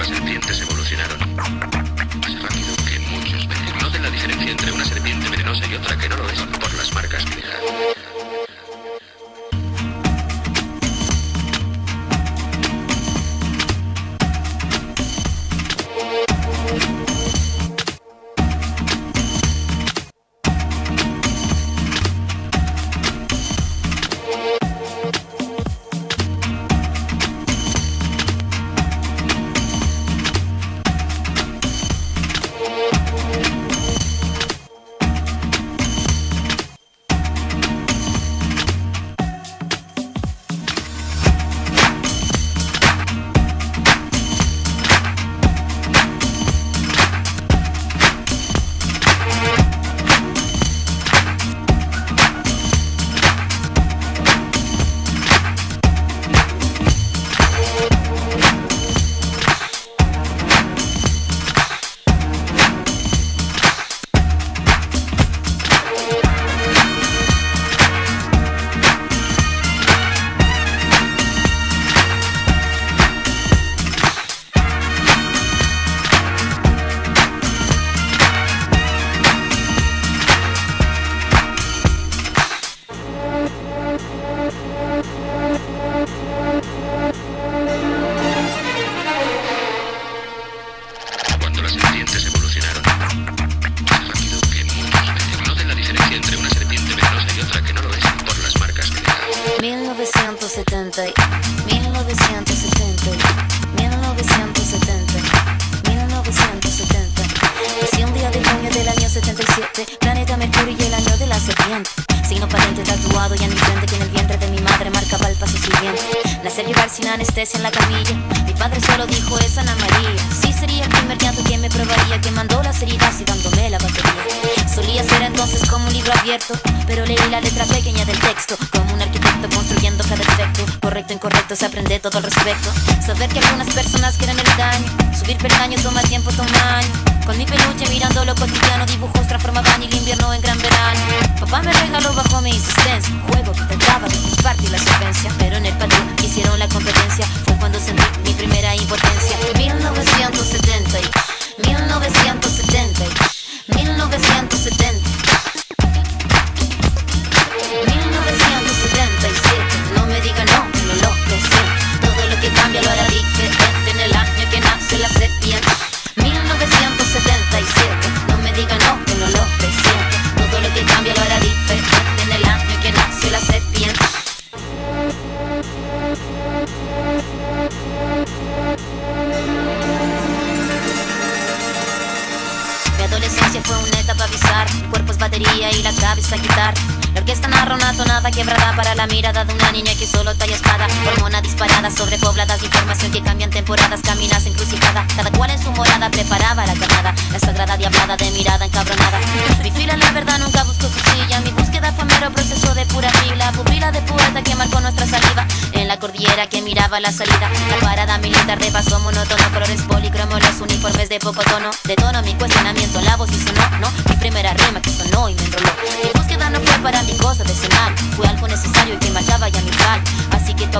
las serpientes evolucionaron. Más rápido que muchos No Noten la diferencia entre una serpiente venenosa y otra que no lo es por las manos. 1970, 1970, 1970. Nací un día de junio del año 77, planeta Mercurio y el año de la serpiente. Signo patente tatuado y en mi frente que en el vientre de mi madre marcaba el paso siguiente. Nacer llevar sin anestesia en la camilla. Mi padre solo dijo es Ana María. Sí sería el primer llanto que me probaría, que mandó las heridas y dándome la batería. Solía ser entonces como un libro abierto, pero leí la letra pequeña del texto, como un arquitecto construyendo cada efecto. Correcto, incorrecto, se aprende todo al respecto. Saber que algunas personas quieren el daño, subir peldaño toma tiempo, toma año. Con mi peluche mirando lo cotidiano, dibujos transformaban el invierno en gran verano. Papá me regaló bajo mi insistencia, un juego que trataba de compartir la secuencia, pero en el patio hicieron la competencia. Fue cuando sentí mi primera impotencia. Mi adolescencia fue una etapa bizarra El cuerpo es batería y la cabeza guitarra La orquesta narra una tonada quebrada Para la mirada de una niña que solo talla espada. Hormona disparada, sobrepobladas Información que cambian temporadas, caminas encrucijada Cada cual en su morada preparaba la carnada. La sagrada diablada de mirada encabronada. Mi fila la verdad nunca buscó su silla. Mi búsqueda fue mero proceso de pura fila. Pupila de poeta que marcó nuestra saliva En la cordillera que miraba la salida. La parada militar repasó monótono de poco tono, detono mi cuestionamiento, la voz y sonó, no, mi primera rima que sonó y me enroló. Mi búsqueda no fue para mi cosa de sonar, fue algo necesario y que me hallaba ya mi sal, así que tú